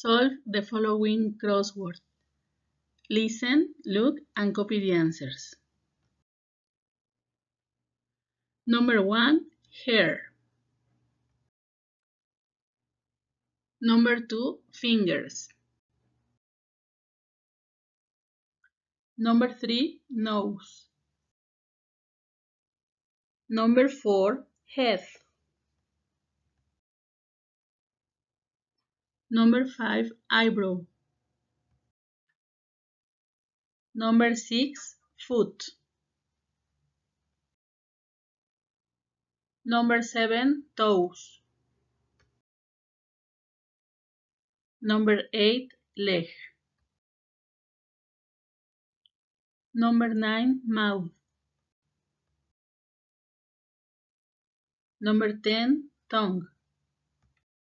Solve the following crossword. Listen, look, and copy the answers. Number one, hair. Number two, fingers. Number three, nose. Number four, head. Number five, eyebrow. Number six, foot. Number seven, toes. Number eight, leg. Number nine, mouth. Number 10, tongue.